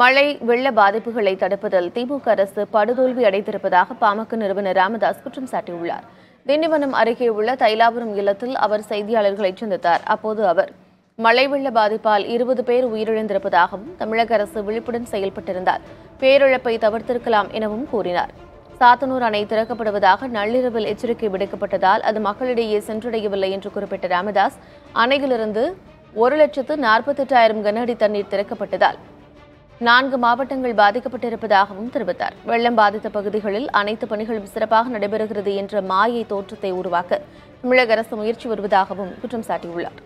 மழை வெள்ள பாதிப்புகளை தடுப்பதில் திமுக அரசு படுதோல்வி அடைந்திருப்பதாக பாமக நிறுவனர் ராமதாஸ் குற்றம் சாட்டியுள்ளார். திண்டிவனம் அருகே உள்ள தைலாபுரம் இல்லத்தில் அவர் செய்தியாளர்களை சந்தித்தார். அப்போது அவர் மழை வெள்ள பாதிப்பால் இருபது பேர் உயிரிழந்திருப்பதாகவும் தமிழக அரசு விழிப்புடன் செயல்பட்டிருந்தால் பேரிழப்பை தவிர்த்திருக்கலாம் எனவும் கூறினார். சாத்தனூர் அணை திறக்கப்படுவதாக நள்ளிரவில் எச்சரிக்கை விடுக்கப்பட்டதால் அது மக்களிடையே சென்றடையவில்லை என்று குறிப்பிட்ட ராமதாஸ் அணையிலிருந்து ஒரு லட்சத்து நாற்பத்தெட்டாயிரம் கனஅடி தண்ணீர் திறக்கப்பட்டதால் நான்கு மாவட்டங்கள் பாதிக்கப்பட்டிருப்பதாகவும் தெரிவித்தார். வெள்ளம் பாதித்த பகுதிகளில் அனைத்து பணிகளும் சிறப்பாக நடைபெறுகிறது என்ற மாயை தோற்றத்தை உருவாக்க தமிழக அரசு முயற்சி வருவதாகவும் குற்றம் சாட்டியுள்ளார்.